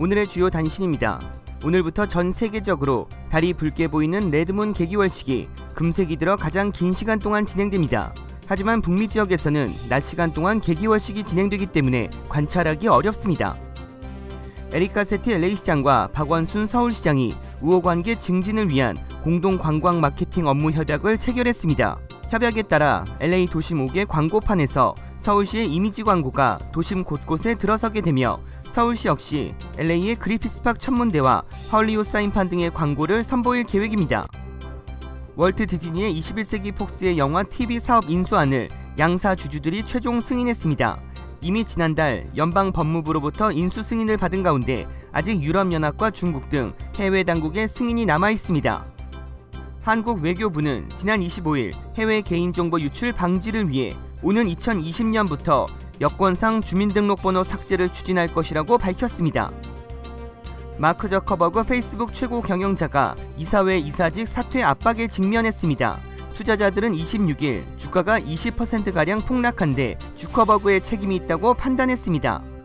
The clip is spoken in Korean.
오늘의 주요 단신입니다. 오늘부터 전 세계적으로 달이 붉게 보이는 레드문 개기월식이 금세기 들어 가장 긴 시간 동안 진행됩니다. 하지만 북미 지역에서는 낮 시간 동안 개기월식이 진행되기 때문에 관찰하기 어렵습니다. 에리카 세티 LA 시장과 박원순 서울시장이 우호 관계 증진을 위한 공동 관광 마케팅 업무 협약을 체결했습니다. 협약에 따라 LA 도심 5개 광고판에서 서울시의 이미지 광고가 도심 곳곳에 들어서게 되며 서울시 역시 LA의 그리피스팍 천문대와 헐리우드 사인판 등의 광고를 선보일 계획입니다. 월트 디즈니의 21세기 폭스의 영화 TV 사업 인수안을 양사 주주들이 최종 승인했습니다. 이미 지난달 연방 법무부로부터 인수 승인을 받은 가운데 아직 유럽연합과 중국 등 해외 당국의 승인이 남아 있습니다. 한국 외교부는 지난 25일 해외 개인정보 유출 방지를 위해 오는 2020년부터 여권상 주민등록번호 삭제를 추진할 것이라고 밝혔습니다. 마크 저커버그 페이스북 최고 경영자가 이사회 이사직 사퇴 압박에 직면했습니다. 투자자들은 26일 주가가 20%가량 폭락한 데 주커버그의 책임이 있다고 판단했습니다.